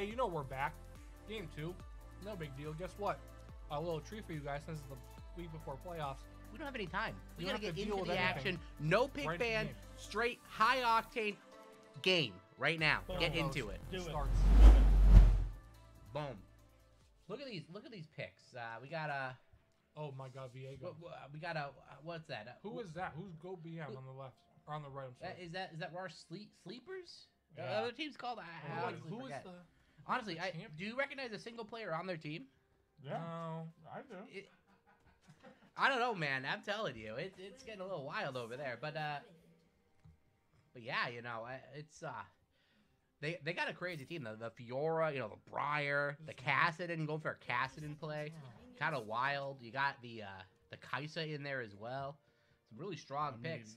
Hey, you know we're back. Game two. No big deal. Guess what? A little treat for you guys since it's the week before playoffs. We don't have any time. We gotta don't get to into with the anything. action. No pick Right into ban, straight high octane game right now. Boom. Get Goes. into it. Do it. Starts. Boom. Look at these. Look at these picks. Uh, we got a. Oh my God, Viego. what- what- We got a. uh, What's that? Uh, Who is that? Who's Go BM Who- on the left or on the right? I'm sorry. is that is that our sleep sleepers? The other team's called. I, I Like, honestly who is forget. the? Honestly, I, champion? do you recognize a single player on their team? Yeah, No. I do. It, I don't know, man. I'm telling you, it, it's getting a little wild over there. But uh, but yeah, you know, it's uh, they they got a crazy team. The, the Fiora, you know, the Briar, the Kassadin, going for a Kassadin play, kind of wild. You got the uh, the Kaisa in there as well. Some really strong I mean, picks.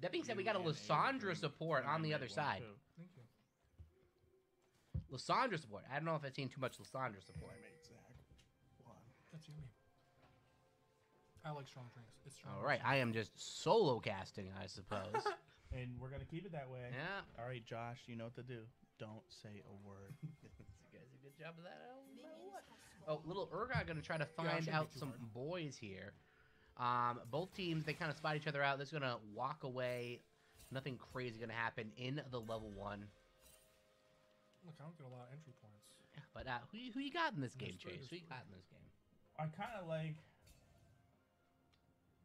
That being said, we got a and Ava Lissandra bring- support on the other side. too. Thank you. Lissandra support. I don't know if I've seen too much Lissandra support. That's yummy. I like strong drinks. It's strong. All right, I am just solo casting, I suppose. And we're gonna keep it that way. yeah. All right, Josh, you know what to do. Don't say a word. you guys a good job of that. I don't know what. Oh, little Urgot gonna try to find shouldn't out some hard. boys here. Um, both teams they kind of spot each other out. This is gonna walk away. Nothing crazy gonna happen in the level one. Look, I don't get a lot of entry points. Yeah, But uh, who you- who you got in this game, three, Chase? there's Who you got in this game? I kind of like.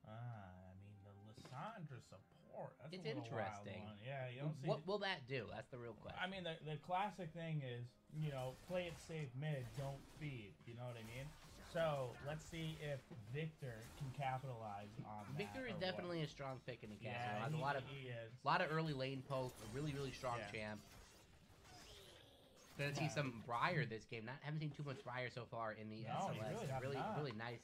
Ah, I mean the Lissandra support. That's It's a interesting. Wild one. Yeah, you don't see. What will that do? That's the real question. I mean, the, the classic thing is, you know, play it safe mid, don't feed. You know what I mean? So let's see if Viktor can capitalize on that. Viktor is or what. definitely a strong pick in the cast. Yeah, he, a lot of he is. A lot of early lane poke, a really, really strong Yeah. champ. Gonna see some Briar this game. Not haven't seen too much Briar so far in the No, SLS. really really, really nice,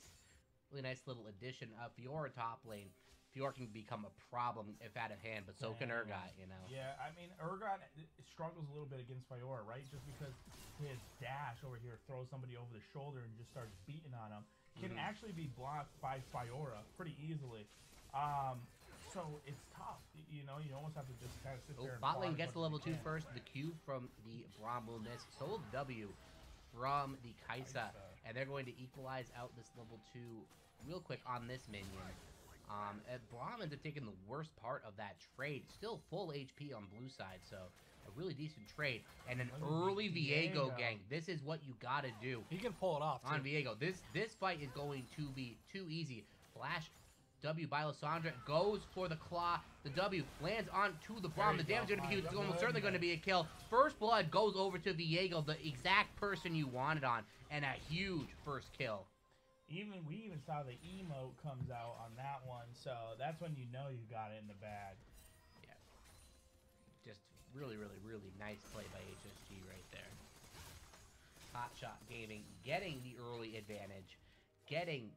really nice little addition. of Fiora top lane. Fiora can become a problem if out of hand, but so can. Urgot. You know. Yeah, I mean, Urgot struggles a little bit against Fiora, right? Just because his dash over here throws somebody over the shoulder and just starts beating on him. Can Mhm. actually be blocked by Fiora pretty easily. Um, so it's tough. You know, you almost have to just kind of sit Oh, there and bot lane gets the level as you two can. first. The Q from the Braum will miss. Solo W from the Kaisa, Kaisa. and they're going to equalize out this level two real quick on this minion. Um, and Braum ends up taking the worst part of that trade. Still full HP on blue side, so a really decent trade. And an early Viego Viego. gang. This is what you gotta do He can pull it off. on too. Viego. This this fight is going to be too easy. Flash W by Lissandra goes for the claw. The W lands onto the bomb. The damage is going to be huge. It's almost certainly going to be a kill. First blood goes over to Viego, the exact person you wanted on, and a huge first kill. Even we even saw the emote comes out on that one, so that's when you know you got it in the bag. Yeah, Just really, really, really nice play by HSG right there. Hot Shot Gaming getting the early advantage, getting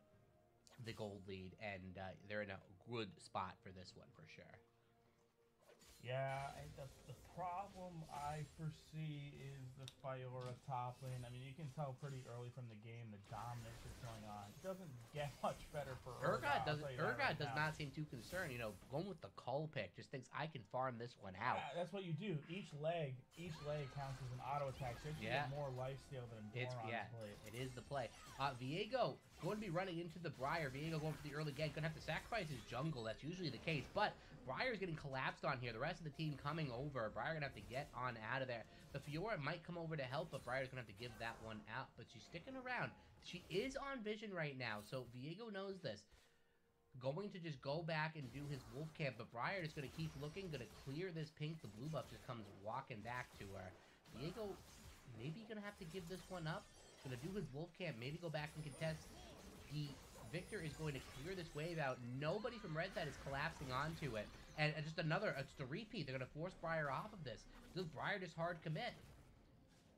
the gold lead, and uh, they're in a good spot for this one for sure. Yeah, and the, the problem I foresee is the Fiora top lane. I mean, you can tell pretty early from the game the dominance is going on. It doesn't get much better for Urgot. Urgot doesn't. tell you that Urgot right does now. not seem too concerned. You know, going with the cull pick, just thinks I can farm this one out. Yeah, that's what you do. Each leg, each leg counts as an auto attack. So you Yeah. get more life steal than It's Boron yeah, plate. it is the play. Uh, Viego going to be running into the Briar. Viego going for the early gank. Going to have to sacrifice his jungle. That's usually the case. But Briar's getting collapsed on here. The rest of the team coming over. Briar gonna have to get on out of there. The Fiora might come over to help, but Briar's gonna have to give that one out. But she's sticking around. She is on vision right now, so Viego knows this. Going to just go back and do his wolf camp, but Briar is gonna keep looking, gonna clear this pink. The blue buff just comes walking back to her. Viego maybe gonna have to give this one up. Gonna do his wolf camp, maybe go back and contest. The Viktor is going to clear this wave out. Nobody from red side is collapsing onto it. And and just another, just a repeat. They're gonna force Briar off of this. Does Briar just hard commit?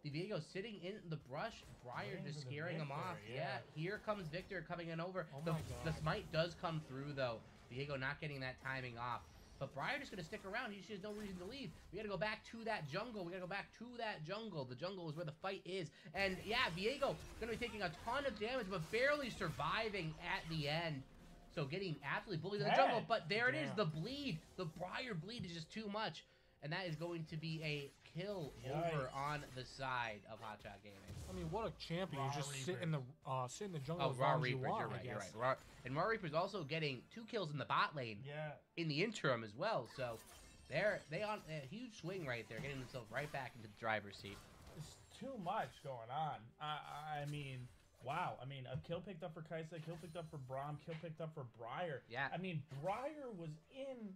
The Viego sitting in the brush. Briar just the scaring him off. yeah. here comes Viktor coming in over. Oh the, the smite does come through though. Viego not getting that timing off. But Briar just gonna stick around. He just has no reason to leave. We gotta go back to that jungle. We gotta go back to that jungle. The jungle is where the fight is. And yeah, Viego gonna be taking a ton of damage, but barely surviving at the end. So getting absolutely bullied in the jungle. But there it is, the bleed. The Briar bleed is just too much. and that is going to be a kill over on the side of Hotshot Gaming. I mean, what a champion! Raw You just sit in the uh, sit in the jungle Oh, as Raw long as you Reapers, want. you're right, you're right. guess. Raw, and Rawr Reaper's also getting two kills in the bot lane Yeah, in the interim as well. So they're they on a huge swing right there, getting themselves right back into the driver's seat. it's too much going on. I, I- I mean, wow. I mean, a kill picked up for Kaisa, kill picked up for Braum, kill picked up for Briar. Yeah. I mean, Briar was in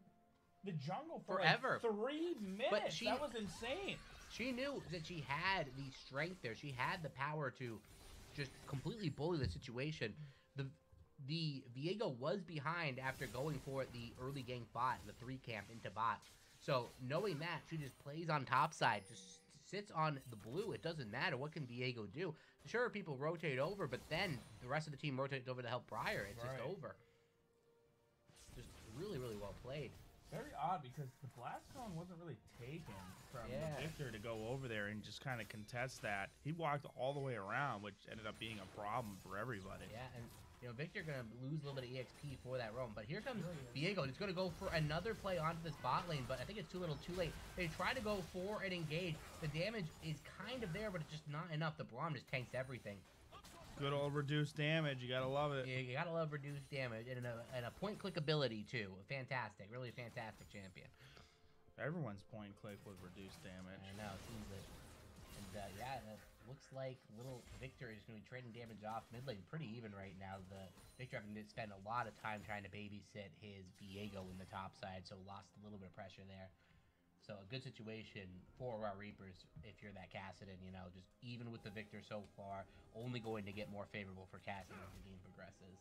the jungle for Forever. like three minutes. But she- that was insane. She knew that she had the strength there. She had the power to just completely bully the situation. The the Viego was behind after going for the early gank bot, the three camp into bot. So knowing that, she just plays on top side, just sits on the blue. It doesn't matter what can Viego do. Sure, people rotate over, but then the rest of the team rotates over to help Briar. It's Right. just over. Just really, really well played. Very odd because the blast zone wasn't really taken from Yeah. Viktor to go over there and just kind of contest that. He walked all the way around, which ended up being a problem for everybody. Yeah, and you know Viktor gonna lose a little bit of EXP for that roam, but here comes Viego. He's gonna go for another play onto this bot lane, but I think it's too little, too late. They try to go for an engage. The damage is kind of there, but it's just not enough. The Braum just tanks everything. Good old reduced damage. You gotta love it. You, you gotta love reduced damage and a, and a point click ability too. Fantastic, really fantastic champion. Everyone's point click with reduced damage. I know, it seems it. And uh, yeah, it looks like little Viktor is going to be trading damage off mid lane pretty even right now. The Viktor having to spend a lot of time trying to babysit his Viego in the top side, so lost a little bit of pressure there. So a good situation for our Reapers if you're that Kassadin, you know, just even with the Viktor so far, only going to get more favorable for Kassadin as the game progresses.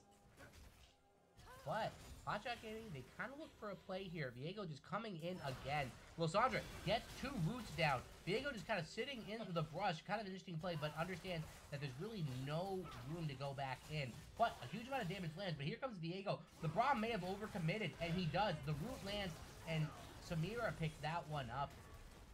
But Hotshot Gaming, they kind of look for a play here. Viego just coming in again. Lissandra gets two roots down. Viego just kind of sitting in the brush. Kind of an interesting play, but understand that there's really no room to go back in. But a huge amount of damage lands. But here comes Viego. The Braum may have overcommitted, and he does. The root lands, and Samira picked that one up.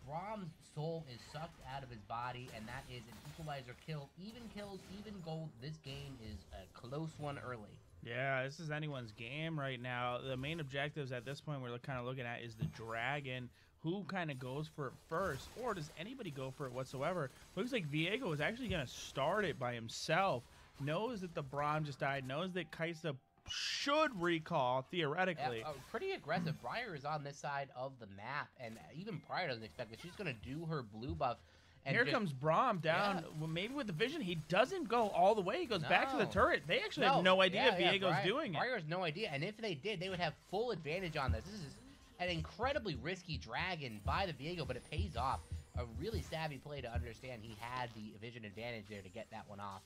Braum's soul is sucked out of his body, and that is an equalizer kill. Even kills, even gold. This game is a close one early. Yeah, this is anyone's game right now. The main objectives at this point we're kind of looking at is the dragon. Who kind of goes for it first, or does anybody go for it whatsoever? Looks like Viego is actually going to start it by himself. Knows that the Braum just died. Knows that Kaisa should recall theoretically. Yeah, uh, pretty aggressive. Briar is on this side of the map, and even Briar doesn't expect it. She's going to do her blue buff. And Here just- comes Braum down. Yeah. Well, maybe with the vision, he doesn't go all the way. He goes back to the turret. They actually have no idea yeah, Viego's Briar- doing it. Briar has no idea, and if they did, they would have full advantage on this. This is an incredibly risky dragon by the Viego, but it pays off. A really savvy play to understand he had the vision advantage there to get that one off.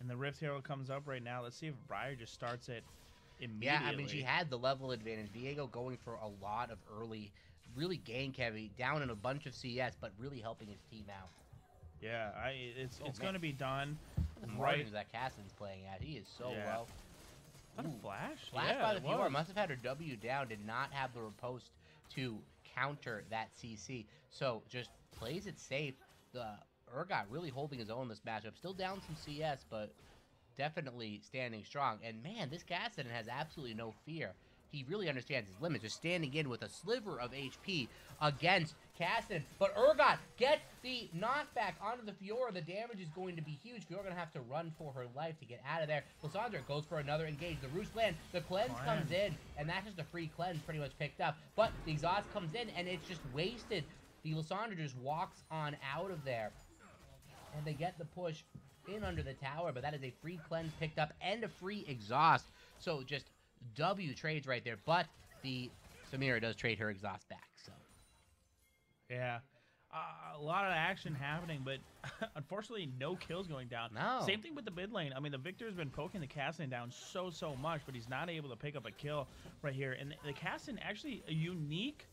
And the Rift Herald comes up right now. Let's see if Briar just starts it immediately. Yeah, I mean, she had the level advantage. Viego going for a lot of early, really gank heavy, down in a bunch of CS, but really helping his team out. Yeah, I, it's Oh, it's going to be done. Right. that Cassin's playing at, he is so Yeah. Is that a flash? Flash yeah, by the viewer must have had her W down, did not have the riposte to counter that CC. So just plays it safe. The Urgot really holding his own in this matchup. Still down some CS, but definitely standing strong. And man, this Gaston has absolutely no fear. He really understands his limits, just standing in with a sliver of HP against Caston. But Urgot gets the knockback onto the Fiora. The damage is going to be huge. Fiora going to have to run for her life to get out of there. Lissandra goes for another engage. The Roost land. The cleanse Cleanse. comes in, and that's just a free cleanse pretty much picked up. But the exhaust comes in, and it's just wasted. The Lissandra just walks on out of there. And they get the push in under the tower, but that is a free cleanse picked up and a free exhaust. So just W trades right there. But the Samira does trade her exhaust back. So Yeah. Uh, a lot of action happening, but unfortunately, no kills going down. No. Same thing with the mid lane. I mean, the Viktor's been poking the Cassin down so, so much, but he's not able to pick up a kill right here. And the Cassin actually a unique,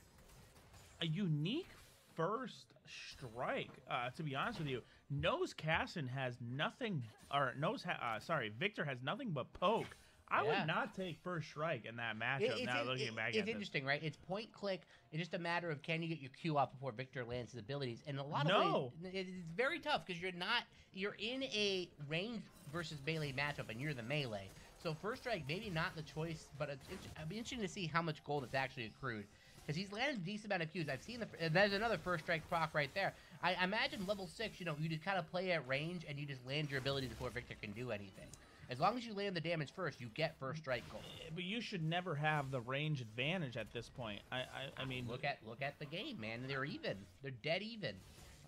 a unique first strike. Uh, to be honest with you, knows Cassin has nothing, or knows, ha- uh, sorry, Viktor has nothing but poke. I Yeah. would not take first strike in that It- matchup. it's, now in- looking it- back it's at this. interesting, right? It's point click. It's just a matter of can you get your Q up before Viktor lands his abilities. And a lot of No. ways, it's very tough because you're not you're in a range versus melee matchup, and you're the melee. So first strike maybe not the choice, but it's, it's, it'd be interesting to see how much gold it's actually accrued. because he's landed a decent amount of Qs. I've seen the, and there's another first strike proc right there. I, imagine level six, you know, you just kind of play at range and you just land your ability before Viktor can do anything. As long as you land the damage first, you get first strike gold. But you should never have the range advantage at this point. I, I, I mean, Look at look at the game, man. They're even. They're dead even.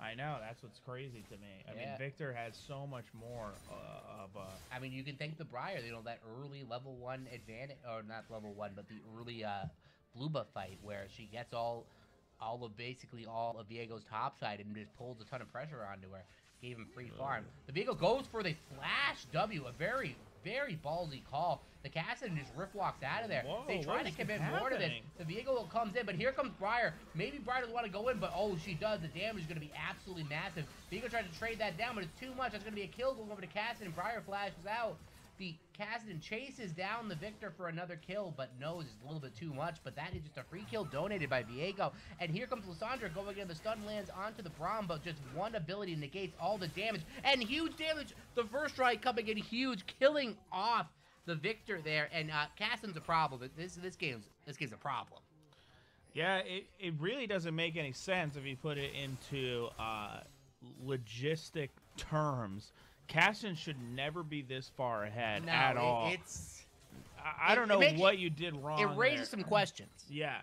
I know that's what's crazy to me. I mean, Viktor has so much more uh, of. Uh, I mean, you can thank the Briar, you know, that early level one advantage, or not level one, but the early uh, blue buff fight where she gets all, all of basically all of Viego's top side and just pulls a ton of pressure onto her. Gave him free farm. The Viego goes for the flash W, a very, very ballsy call. The Kassadin just riftwalks out of there. Whoa, they try to commit more to this. The Viego comes in, but here comes Briar. Maybe Briar doesn't want to go in, but oh, she does. The damage is going to be absolutely massive. Viego tried to trade that down, but it's too much. That's going to be a kill going over to Kassadin. Briar flashes out. The chases down the Viktor for another kill, but knows it's a little bit too much. But that is just a free kill donated by Viego. And here comes Lissandra going in. The stun lands onto the Braum, but just one ability negates all the damage. And huge damage. The first strike coming in huge, killing off the Viktor there. And uh, a problem. This this game's this game's a problem. yeah, it, it really doesn't make any sense if you put it into uh, logistic terms. Caston should never be this far ahead No, at it- all. It's I, I it- don't know makes- what you did wrong. it raises there. some questions. Yeah.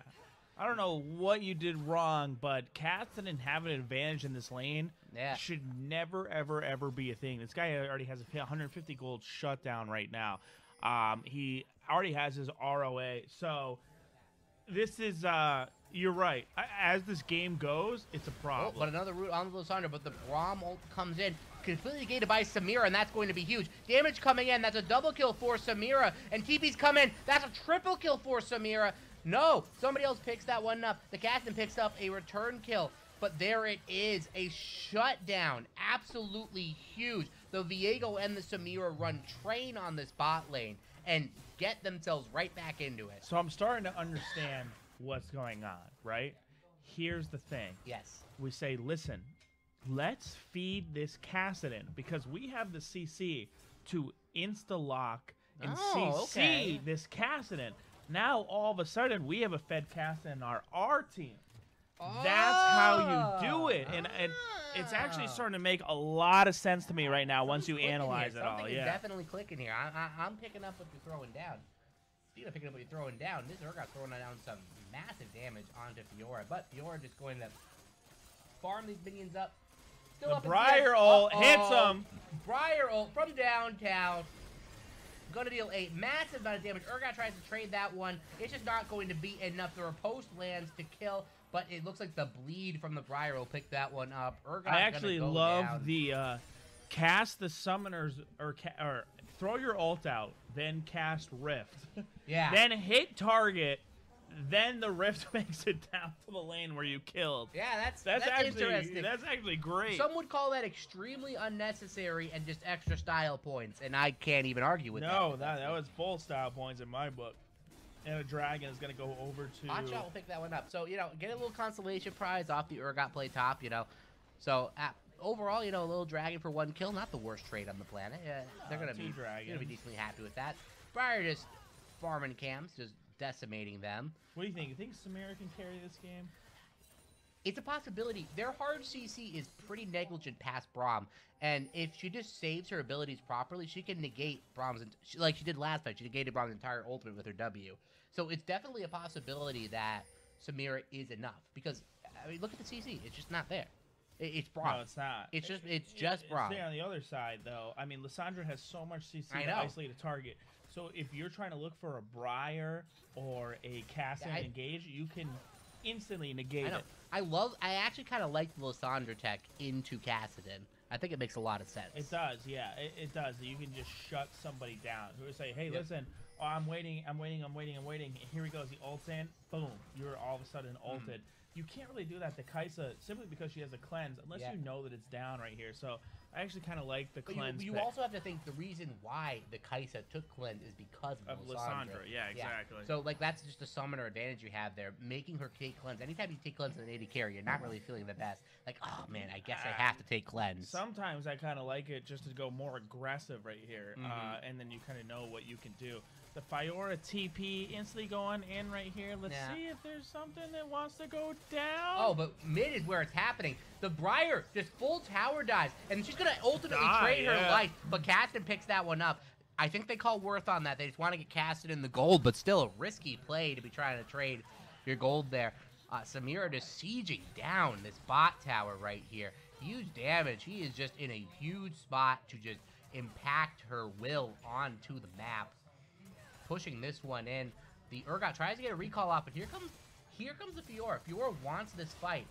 I don't know what you did wrong, but Cassidy having an advantage in this lane Yeah. should never, ever, ever be a thing. This guy already has a 150 gold shutdown right now. Um, he already has his ROA. So this is, uh, you're right. As this game goes, it's a Oh, problem. but another route on the Lissandra, but the Braum ult comes in, completely negated by Samira, and that's going to be huge. Damage coming in, that's a double kill for Samira, and TP's come in, that's a triple kill for Samira. No, somebody else picks that one up. The captain picks up a return kill, but there it is, a shutdown, absolutely huge. The Viego and the Samira run train on this bot lane and get themselves right back into it. so I'm starting to understand what's going on, right? Here's the thing. Yes. we say, listen, let's feed this Kassadin because we have the CC to insta lock and Oh, CC okay. this Kassadin. Now all of a sudden we have a fed Kassadin on our, our team. That's how you do it, and and it's actually Ah. starting to make a lot of sense to me right now once you analyze here. it all. Something Yeah. definitely clicking here. I, I'm picking up what you're throwing down. Speaking of picking up what you're throwing down, this Urgot throwing down some massive damage onto Fiora, but Fiora just going to farm these minions up. Still The up Briar CS. ult hits him. Briar ult from downtown. Gonna deal a massive amount of damage. Urgot tries to trade that one. It's just not going to be enough. There are post lands to kill, but it looks like the bleed from the Briar will pick that one up. Urgot I actually love down. the uh, cast the summoners or ca- or throw your ult out, then cast Rift. yeah. then hit target, then the rift makes it down to the lane where you killed. yeah, that's That's, that's, actually interesting. that's actually great. Some would call that extremely unnecessary and just extra style points, and I can't even argue with no, that. that that was full style points in my book. And a dragon is gonna go over to. Hotshot will pick that one up. So, you know, get a little consolation prize off the Urgot play top, you know. So, uh, overall, you know, a little dragon for one kill, not the worst trade on the planet. Yeah, they're No, going to be gonna be decently happy with that. Briar just farming camps, just decimating them. What do you think? You think Samira can carry this game? It's a possibility. Their hard CC is pretty negligent past Braum, and if she just saves her abilities properly, she can negate Braum's she, like she did last fight. She negated Braum's entire ultimate with her W. So it's definitely a possibility that Samira is enough because I mean, look at the CC. It's just not there. It, it's Braum. No, it's not. It's just- it's it- just it's Braum. there on the other side, though. I mean, Lissandra has so much CC to isolate a target. So if you're trying to look for a Briar or a Cassin I- engage, you can instantly negate I it. I love. I actually kind of like the Lissandra tech into Kassadin. I think it makes a lot of sense. It does, yeah, it, it does. You can just shut somebody down. Who would say, "Hey, Yep. listen, oh, I'm waiting, I'm waiting, I'm waiting, I'm waiting." Here he goes, he ults in, boom, you're all of a sudden Mm. you can't really do that to Kaisa simply because she has a cleanse, unless Yeah. you know that it's down right here. So I actually kind of like the But cleanse. you pick also have to think the reason why the Kaisa took cleanse is because of, of. Lissandra. Yeah, exactly. So like that's just a summoner advantage you have there, making her take cleanse. Anytime you take cleanse in an AD carry, you're not really feeling the best. Like, oh man, I guess I have to take cleanse. Sometimes I kind of like it just to go more aggressive right here, Mhm. uh, and then you kind of know what you can do. The Fiora TP instantly going in right here. Let's Yeah. see if there's something that wants to go down. Oh, but mid is where it's happening. The Briar just full tower dies, and she's gonna ultimately Die, trade her yeah. life. But Caston picks that one up. I think they call worth on that. They just want to get Caston in the gold, but still a risky play to be trying to trade your gold there. Uh, Samira just sieging down this bot tower right here. Huge damage. He is just in a huge spot to just impact her will onto the map. Pushing this one in. The Urgot tries to get a recall off, but here comes here comes the Fiora. Fiora wants this fight.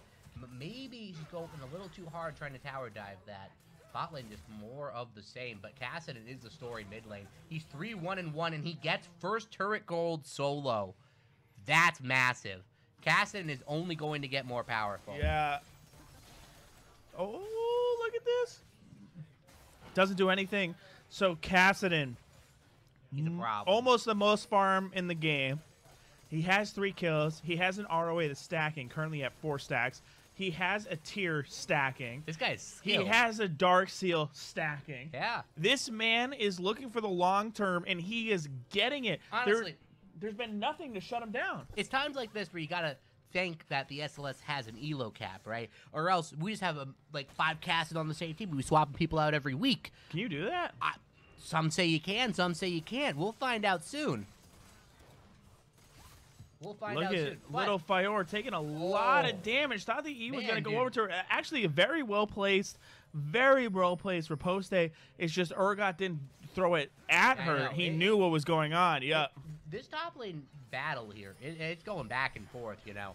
Maybe he's going a little too hard trying to tower dive that. Bot lane just more of the same, but Cassidy is the story mid lane. He's 3 1 and 1, and he gets first turret gold solo. That's massive. Cassidy is only going to get more powerful. Yeah. Oh, look at this. Doesn't do anything. So Kassadin, He's a m- problem. almost the most farm in the game. He has three kills. He has an ROA that's stacking, currently at four stacks. He has a tear stacking. This guy's He skilled. has a dark seal stacking. Yeah. This man is looking for the long term, and he is getting it. There- Honestly, there's been nothing to shut him down. it's times like this where you gotta think that the SLS has an elo cap, right? Or else we just have a, like five casted on the same team. We swapping people out every week. Can you do that? I, some say you can, some say you can't. We'll find out soon. We'll find Look out at soon. Little Fior taking a oh. lot Oh. of damage. Thought the E was going to go dude. over to her. Actually, a very well placed, very well placed riposte. It's just Urgot didn't throw it at I her. know. He It- knew what was going on. Yeah. this top lane battle here, it, it's going back and forth, you know.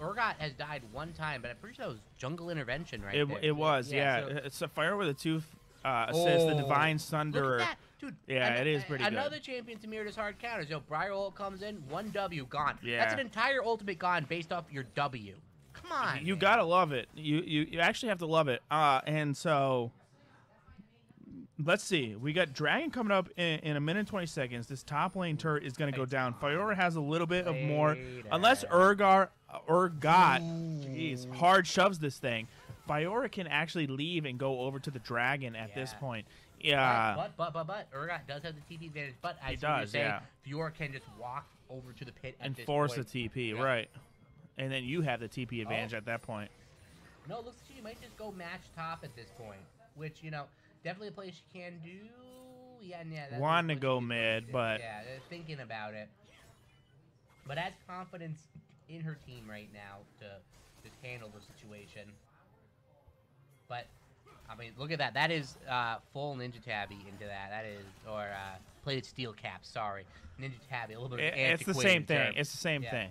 Urgot has died one time, but I'm pretty sure that was jungle intervention right It, there. it was, yeah. so- It's a Fire with a two uh, the Oh, Divine Look at that, dude. Yeah, an- it is pretty good. Another champion to mirror his hard counters. Yo, Briar ult comes in, one W gone. Yeah. That's an entire ultimate gone based off your W. Come on. You man. gotta love it. You, you you actually have to love it. Uh, and so let's see. We got Dragon coming up in, in a minute and twenty seconds. This top lane turret is gonna go Wait. down. Fiora has a little bit of more, unless Urgar Urgot, jeez, hard shoves this thing. Fiora can actually leave and go over to the dragon at this point. Yeah. But, but, but, but, Urgot does have the TP advantage. But you were does, yeah. Fiora can just walk over to the pit at and force point. the TP, Yeah. right? And then you have the TP advantage Oh. at that point. No, it looks like she might just go match top at this point, which you know definitely a place she can do. Yeah, yeah. that's Wanted to go mid, but- yeah, they're thinking about it. But has confidence in her team right now to just handle the situation. But I mean, look at that. That is uh, full ninja tabby into that. That is or uh, plated steel cap. Sorry, ninja tabby. A little bit. Of It- it's the same antiquated thing. It's the same Yeah. thing.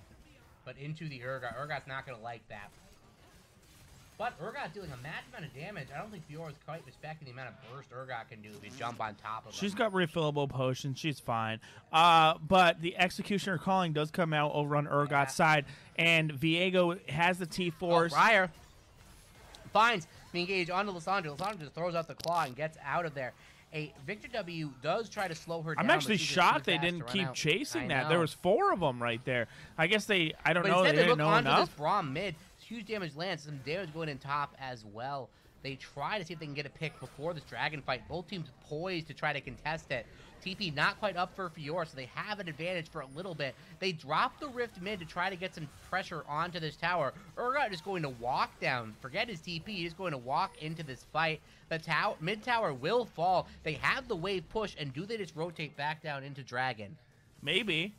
But into the Urgot. Urgot's not going to like that. But Urgot dealing a massive amount of damage. I don't think Fiora's quite respecting the amount of burst Urgot can do if you jump on top of She's him. got refillable potions. She's fine. Uh, but the Executioner calling does come out over on Urgot's Yeah. side, and Viego has the T Oh. Briar finds the engage onto Lissandra. Lissandra just throws out the claw and gets out of there. A Viktor W does try to slow her down. I'm actually shocked they didn't keep out. chasing that. There was four of them right there. I guess they. I don't But know. They they, didn't look know onto enough. this Braum mid. Huge damage lands. Some damage going in top as well. They try to see if they can get a pick before this dragon fight. Both teams poised to try to contest it. TP not quite up for Fiora, so they have an advantage for a little bit. They drop the rift mid to try to get some pressure onto this tower. Urgot is going to walk down. Forget his TP. He's going to walk into this fight. The tower, mid tower will fall. They have the wave push, and do they just rotate back down into dragon? Maybe.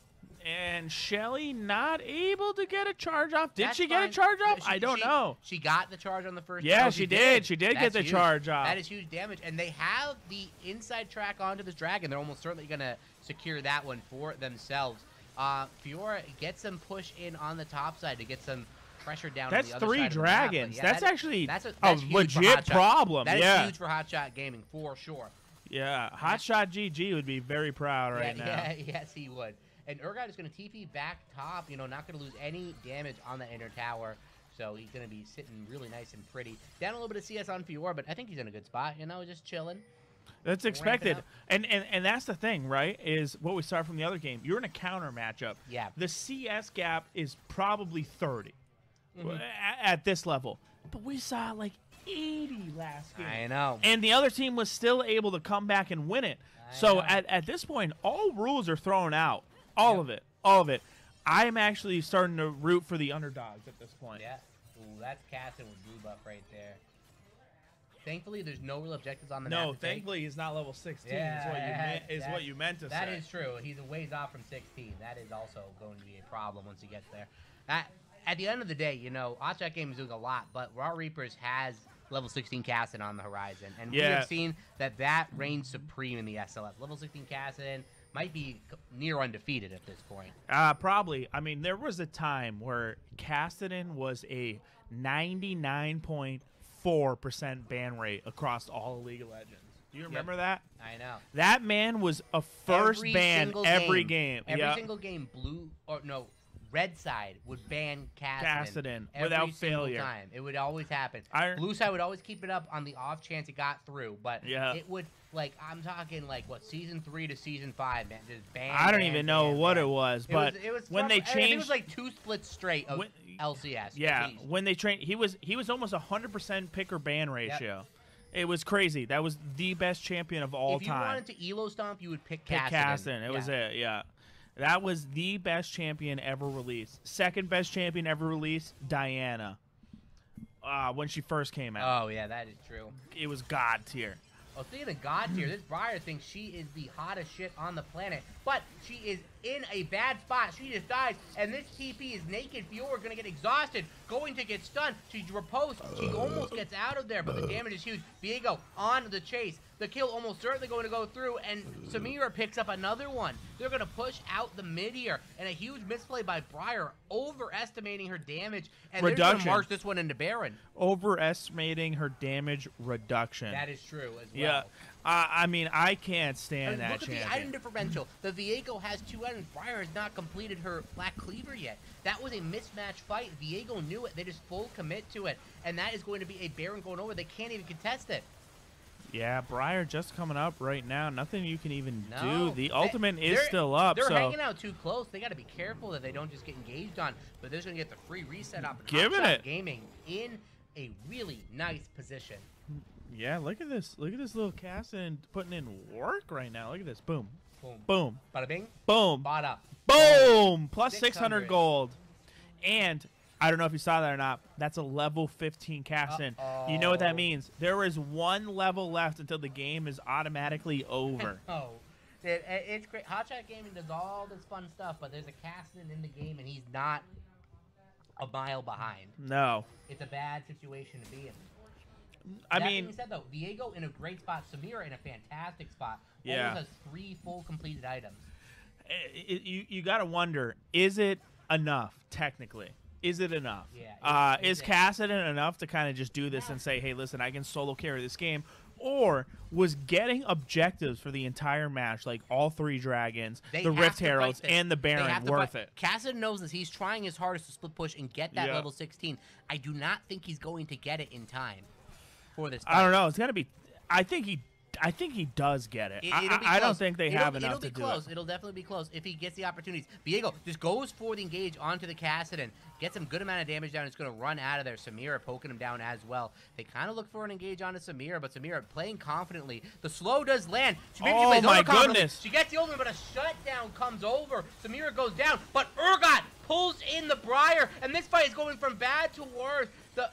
And Shelly not able to get a charge off. Did That's she get fine. a charge off? She- I don't she- know. She got the charge on the first. Yeah, oh, she did. She did get the huge. charge off. That is huge damage, and they have the inside track onto this dragon. They're almost certainly gonna secure that one for themselves. Uh, Fiora gets some push in on the top side to get some pressure down. That's on the other three side of the map, but dragons. yeah, that's that- actually that's a, a that's for legit problem. That is yeah. huge for Hotshot Gaming for sure. Yeah. Hotshot GG would be very proud right yeah, now. yeah, yes, he would. And Urgot is going to TP back top, you know, not going to lose any damage on that inner tower. So he's going to be sitting really nice and pretty. Down a little bit of CS on Fiora, but I think he's in a good spot, you know, just chilling. That's expected. And, and and that's the thing, right? Is what we saw from the other game. You're in a counter matchup. Yeah. The CS gap is probably 30 Mhm. a- at this level. But we saw like 80 last game. I know. and the other team was still able to come back and win it. I so know. at, at this point, all rules are thrown out. All Yep. of it. All of it. I'm actually starting to root for the underdogs at this point. Yeah. Ooh, that's Casson with blue buff right there. Thankfully, there's no real objectives on the map. No, to take. thankfully he's not level 16. Yeah, is what you yeah, meant, is that- what you meant to That say. is true. He's a ways off from 16. That is also going to be a problem once he gets there. At, at the end of the day, you know, Hotshot Game is doing a lot, but Rawr Reapers has level 16 Kassadin on the horizon. And we have seen that that reigns supreme in the SLF. Level 16 Kassadin might be near undefeated at this point. Uh, probably. I mean, there was a time where Cassidy was a 99.4% ban rate across all of League of Legends. Do you remember that? I know. That man was a first Every ban every game. Every yeah. single game, blue or no, red side would ban Kassadin without failure. Time. It would always happen. I- blue side would always keep it up on the off chance it got through, but Yeah. it would like I'm talking like what season three to season five, man, just ban. I don't ban, even know ban, what ban. it was, It but was, it was when they think it was like two splits straight of When- LCS. yeah, when they trained, he was he was almost a hundred percent pick or ban ratio. It was crazy. That was the best champion of all time. if you time. wanted to elo stomp, you would pick Pick Kassadin. Caston. It was it. Yeah. That was the best champion ever released. Second best champion ever released, Diana. Uh, when she first came out, Oh yeah, that is true. it was god tier. Oh, speaking of God tier, this Briar thinks she is the hottest shit on the planet, but she is in a bad spot. She just dies, and this TP is naked. Fiora gonna get exhausted, going to get stunned. She riposte. She almost gets out of there, but the damage is huge. Viego on the chase. The kill almost certainly going to go through, and Samira picks up another one. They're gonna push out the mid here, and a huge misplay by Briar, overestimating her damage, and they're Reduction. gonna march this one into Baron. Overestimating her damage reduction. That is true as well. yeah. Uh, I mean, I can't I stand mean, that look at the item differential. The Viego has two items. Briar has not completed her Black Cleaver yet. That was a mismatch fight. Viego knew it. They just full commit to it. And that is going to be a Baron going over. They can't even contest it. Yeah, Briar just coming up right now. Nothing you can even No. do. The ultimate is still up. They're so hanging out too close. They got to be careful that they don't just get engaged on. But they're going to get the free reset opportunity. Give it it. Gaming in a really nice position. Yeah, look at this. Look at this little cast and putting in work right now. Look at this. Boom, Boom. boom, Bada bing. boom, Bada. boom. Plus 600 600. gold. And I don't know if you saw that or not. That's a level 15 cast in. You know what that means? There is one level left until the game is automatically over. Oh, it- it's great. Hotshot Gaming does all this fun stuff, but there's a Caston in the game, and he's not a mile behind. no. It's a bad situation to be in. I that mean, being said, though, Viego in a great spot, Samira in a fantastic spot. Yeah. Has three full completed items. i- i- you you got to wonder is it enough technically is it enough Yeah, uh, is- Cassidy enough to kind of just do this and say hey listen i can solo carry this game or was getting objectives for the entire match like all three dragons They the rift heralds and the baron worth fight- it Cassidy knows this. He's trying his hardest to split push and get that Yeah. level 16. I do not think he's going to get it in time for this. i don't know it's gonna be i think he i think he does get it, It- I, I- don't think they It'll- have enough it'll to be do close. it It'll definitely be close if he gets the opportunities. Viego just goes for the engage onto the Kassadin, gets some good amount of damage down. It's going to run out of there. Samira poking him down as well. They kind of look for an engage onto Samira, but Samira playing confidently. The slow does land. She Oh my goodness. She gets the ultimate, but a shutdown comes over. Samira goes down, but Urgot pulls in the Briar, and this fight is going from bad to worse. The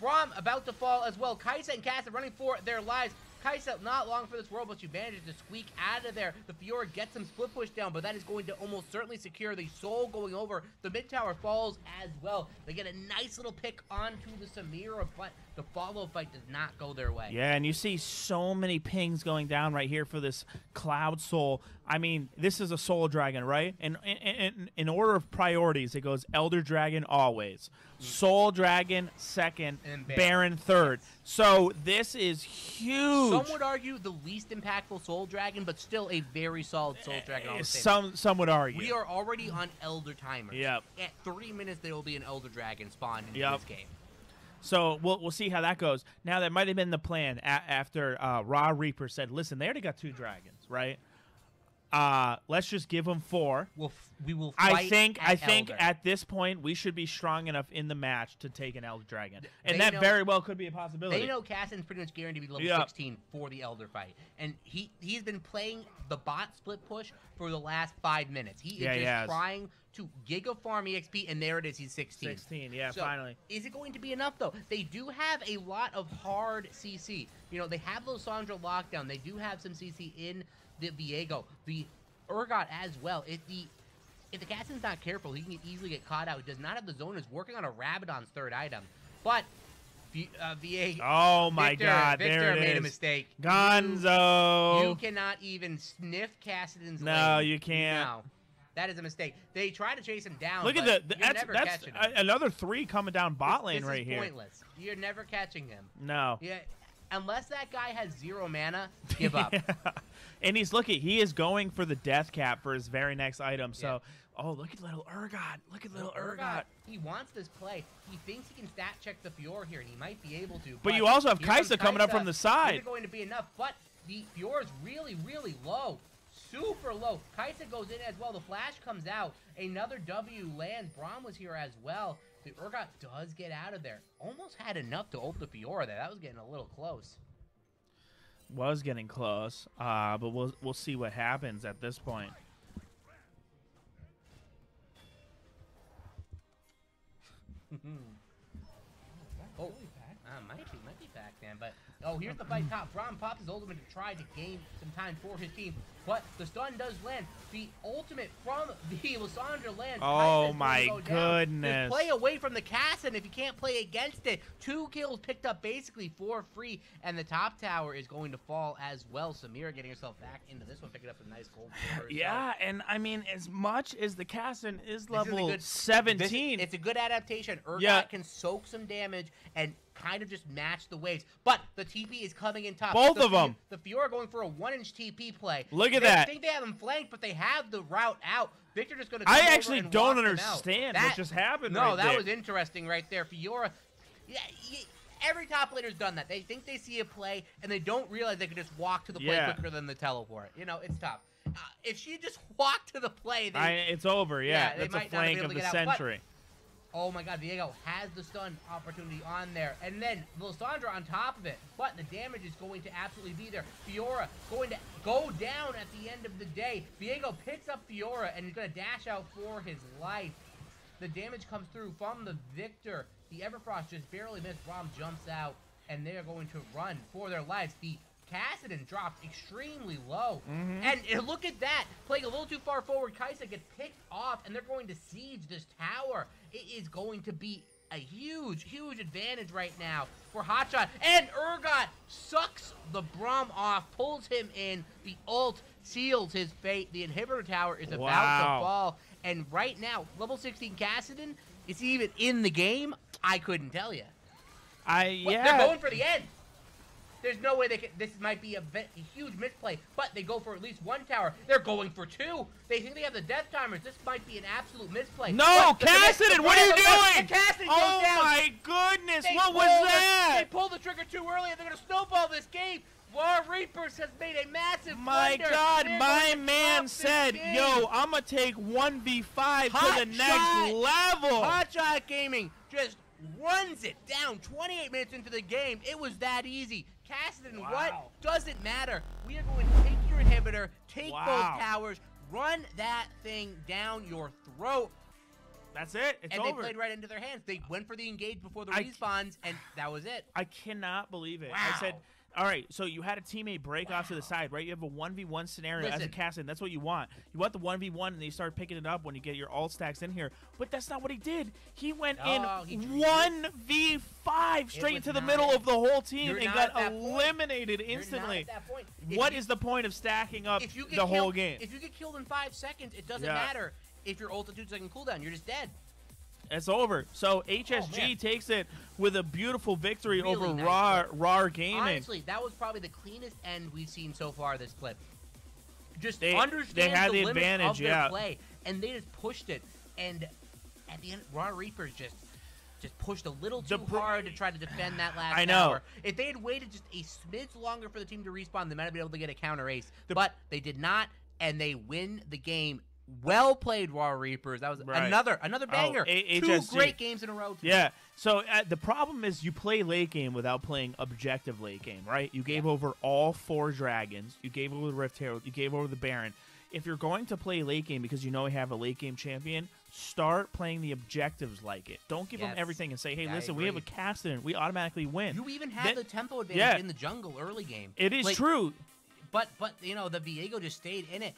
Braum about to fall as well. Kaisa and Kassa running for their lives. Kaisa not long for this world, but she manages to squeak out of there. The Fiora gets some split push down, but that is going to almost certainly secure the soul going over. The mid tower falls as well. They get a nice little pick onto the Samira, but the follow fight does not go their way. Yeah, and you see so many pings going down right here for this Cloud Soul. I mean, this is a Soul Dragon, right? And in, in, in order of priorities, it goes Elder Dragon always, Soul Dragon second, And Baron, Baron. third. So this is huge. Some would argue the least impactful Soul Dragon, but still a very solid Soul eh, Dragon. all some some would argue. We are already on Elder timers. Yep. At three minutes, there will be an Elder Dragon spawned in Yep. this game. So we'll we'll see how that goes. Now that might have been the plan a- after uh, Rawr Reaper said, "Listen, they already got two dragons, right? Uh, let's just give them four. We'll f- we will. I think at I think Elder. at this point we should be strong enough in the match to take an Elder Dragon, and they that know- very well could be a possibility. They know Cassin's pretty much guaranteed to be level Yeah. 16 for the Elder fight, and he he's been playing the bot split push for the last five minutes. He is he just has. trying to giga farm EXP, and there it is. He's 16. 16, yeah, So, finally. Is it going to be enough though? They do have a lot of hard CC. You know, they have Lissandra lockdown. They do have some CC in the Viego, the Urgot as well. If the if the Cassin's not careful, he can easily get caught out. He does not have the zone. Is working on a Rabadon's third item, but. V- Uh, Viego, Oh my Viktor, God! Viktor there it made is. a mistake. Gonzo. You, cannot even sniff Kassadin's No, lane. you can't. No. That is a mistake. They try to chase him down. Look at but the, the that's never that's catching him. a- another three coming down bot lane this right is here. pointless. You're never catching him. No. Yeah, unless that guy has zero mana, give up. and he's looking. He is going for the death cap for his very next item. So, Yeah. oh, look at little Urgot. Look at little Urgot, Urgot. he wants this play. He thinks he can stat check the Fior here, and he might be able to. But you also have Kaisa coming up from the side. It going to be enough? But the Fior is really, really low. Super low. Kaisa goes in as well. The flash comes out. Another W lands. Braum was here as well. The Urgot does get out of there. Almost had enough to ult the Fiora there. That was getting a little close. Was getting close. Uh, but we'll we'll see what happens at this point. Oh, uh, might be, might be back then. But oh, here's the fight top. Braum pops his ultimate to try to gain some time for his team, but the stun does land. The ultimate from the Lissandra lands. Oh my go goodness. Play away from the Cassin if you can't play against it. Two kills picked up basically for free, and the top tower is going to fall as well. Samira getting herself back into this one, picking up a nice gold. Yeah, and I mean, as much as the Cassin is This level good- this- 17, it's a good adaptation. Urgot Yeah. can soak some damage and kind of just match the waves. But the TP is coming in top. Both The of them. 'em. The Fiora going for a one-inch TP play. Look at they that. think they have them flanked, but they have the route out. Viktor just going to. I actually don't understand what just happened No, right that there. was interesting right there. Fiora. Yeah, every top laner's done that. They think they see a play and they don't realize they can just walk to the play Yeah. quicker than the teleport. You know, it's tough. Uh, if she just walked to the play, they I, it's over. Yeah, Yeah, that's a might not be flank of the get out, century. Oh my god, Viego has the stun opportunity on there. And then Lissandra on top of it. But the damage is going to absolutely be there. Fiora going to go down at the end of the day. Viego picks up Fiora and he's going to dash out for his life. The damage comes through from the Viktor. The Everfrost just barely missed. Rom jumps out and they are going to run for their lives. The Kassadin dropped extremely low. Mhm. And uh, look at that. Playing a little too far forward, Kaisa gets picked off, and they're going to siege this tower. It is going to be a huge, huge advantage right now for Hotshot. And Urgot sucks the Braum off, pulls him in. The ult seals his fate. The inhibitor tower is about Wow. to fall. And right now, level 16 Kassadin is he even in the game. I couldn't tell you. I yeah. They're going for the end. There's no way they can. This might be a, a huge misplay, but they go for at least one tower. They're going for two. They think they have the death timers. This might be an absolute misplay. no, But the- the- Kassadin, the- what are you doing? goes oh down. my goodness, They what was the- that? They pulled the trigger too early, and they're gonna snowball this game. War Reapers has made a massive My blunder. God, They're my man said. "Yo, I'm gonna take one v five to Hot the next level." Hotshot Gaming just runs it down 28 minutes into the game. It was that easy. Kassadin, Wow. what? Doesn't matter. We are going to take your inhibitor, take Wow. those towers, run that thing down your throat. That's it. It's and over. they played right into their hands. They went for the engage before the I- respawns, and that was it. I cannot believe it. Wow. I said, all right, so you had a teammate break off to the side, right? You have a one v one scenario as a Listen. captain. That's what you want. You want the one v one, and you start picking it up when you get your alt stacks in here. But that's not what he did. He went Oh, in one v five straight into the not middle of the whole team and got at that point. eliminated instantly. point. If What you- is the point of stacking up if you get the whole game? If you get killed in five seconds, it doesn't Yeah. matter if your altitude second cooldown. You're just dead. It's over. So HSG oh, man. takes it with a beautiful victory Really over nice Raw. Raw Gaming. Honestly, that was probably the cleanest end we've seen so far this clip. Just They- understand they had the, the advantage, of their yeah. play, and they just pushed it. And at the end, Rawr Reapers just just pushed a little too hard to try to defend that last I know. tower. If they had waited just a smidge longer for the team to respawn, they might have been able to get a counter ace. The- but they did not, and they win the game. Well played, Rawr Reapers. That was Right. another another Oh, banger. A- Two HSG. great games in a row. today. Yeah. So uh, the problem is you play late game without playing objective late game, right? You gave over all four dragons. You gave over the Rift Herald. You gave over the Baron. If you're going to play late game because you know we have a late game champion, start playing the objectives like it. Don't give them everything and say, "Hey, I listen, we have a agree. captain. We automatically win." You even have That- the tempo advantage yeah. in the jungle early game. it is Like, true. But but you know the Viego just stayed in it.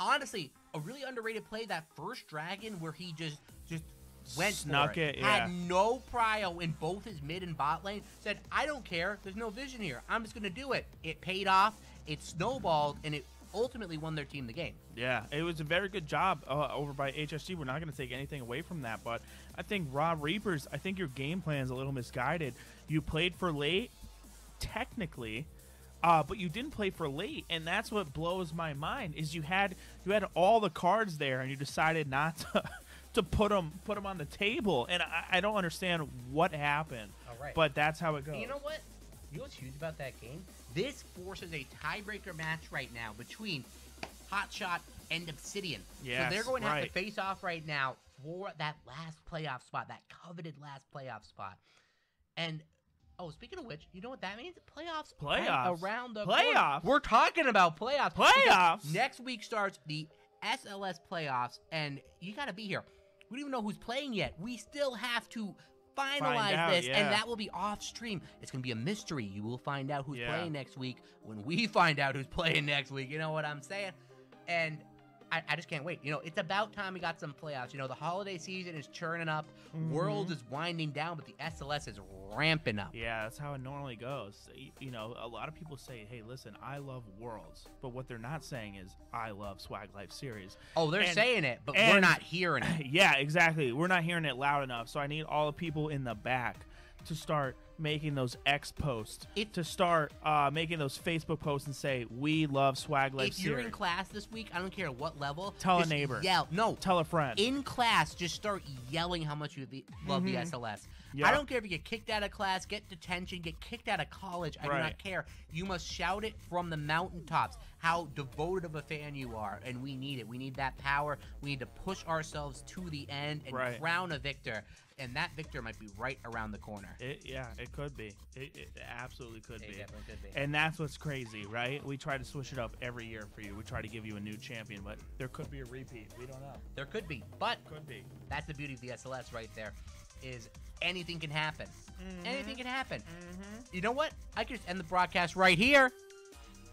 Honestly, a really underrated play that first dragon where he just just went Snuck it. it, yeah. Had no prio in both his mid and bot lane. Said I don't care. There's no vision here. I'm just gonna do it. It paid off. It snowballed and it ultimately won their team the game. Yeah, it was a very good job uh, over by HSG. We're not going to take anything away from that, but I think Rawr Reapers. I think your game plan is a little misguided. You played for late, technically, uh, but you didn't play for late, and that's what blows my mind. Is you had you had all the cards there, and you decided not to to put them put them on the table, and I, I don't understand what happened. All right. But that's how it goes. You know what? You know what's huge about that game? This forces a tiebreaker match right now between Hotshot and Obsidian. Yeah, so they're going to have right. to face off right now for that last playoff spot, that coveted last playoff spot. And oh, speaking of which, you know what that means? Playoffs, Playoffs? around the corner. Playoffs? We're talking about playoffs. Playoffs? Next week starts the SLS playoffs, and you got to be here. We don't even know who's playing yet. We still have to finalize out, this, yeah. and that will be off stream. It's gonna be a mystery. You will find out who's Yeah. playing next week when we find out who's playing next week. You know what I'm saying? And I, I just can't wait. You know, it's about time we got some playoffs. You know, the holiday season is churning up. Mm-hmm. Worlds is winding down, but the SLS is ramping up. Yeah, that's how it normally goes. Y- You know, a lot of people say, "Hey, listen, I love Worlds," but what they're not saying is, "I love Swag Life Series." Oh, they're And- saying it, but we're not hearing it. yeah, exactly. We're not hearing it loud enough, so I need all the people in the back to start making those X posts, If- to start uh, making those Facebook posts and say, "We love Swag Life If you're in class this week, I don't care what level. Tell a neighbor. Yell. No, Tell a friend. in class, just start yelling how much you the, love the SLS. Yeah. I don't care if you get kicked out of class, get detention, get kicked out of college. I do not care. You must shout it from the mountaintops how devoted of a fan you are, and we need it. We need that power. We need to push ourselves to the end and Right. crown a victor. And that victor might be right around the corner. It, yeah, it it could be. It, it absolutely could it be. definitely could be. And that's what's crazy, right? We try to switch it up every year for you. We try to give you a new champion, but there could be a repeat. We don't know. There could be, but could be. That's the beauty of the SLS right there. Is anything can happen. Mm-hmm. Anything can happen. Mm-hmm. You know what? I could just end the broadcast right here.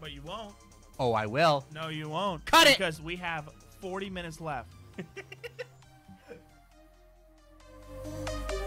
But you won't. Oh, I will. No, you won't. Cut because it! Because we have 40 minutes left.